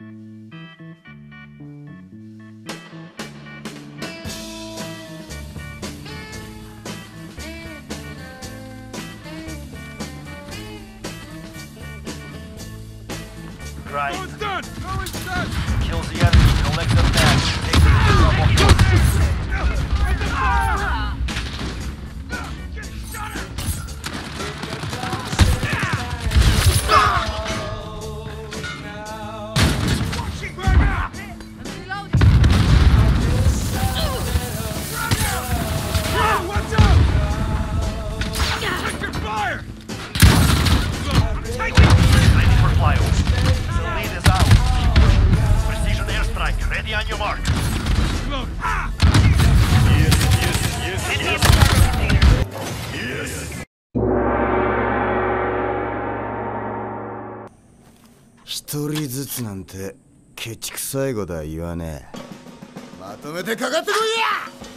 Right. It's done! It's done! Kills the enemy, collects them back. Takes them to trouble. 一人ずつなんてケチくさいこだ言わねえ。まとめてかかってこいや!